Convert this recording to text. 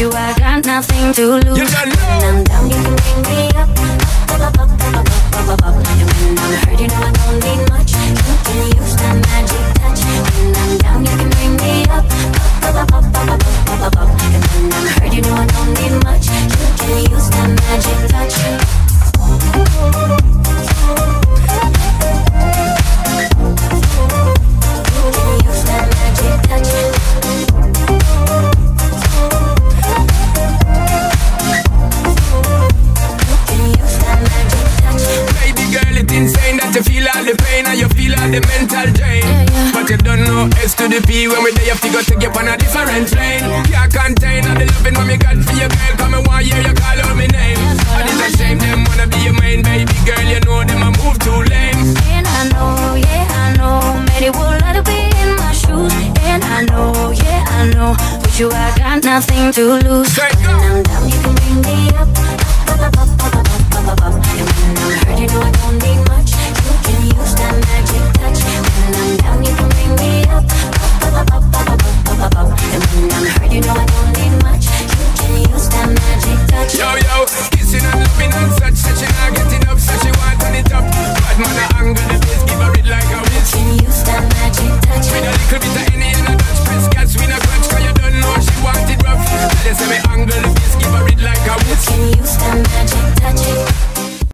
you, I got nothing to lose. You know. When I'm down, you can bring me up, up, up, up, you all the mental drain. Yeah, yeah. But you don't know S to the P when we you figure to get on a different plane. Can't contain all the loving when me got for your girl. Come and one year you call out my name. And it's a shame them wanna be your main baby girl. You know them a move too lame. And I know, yeah, I know, many would like to be in my shoes. And I know, yeah, I know, with you I got nothing to lose. When. I'm down, you can bring me up. Up, up, up,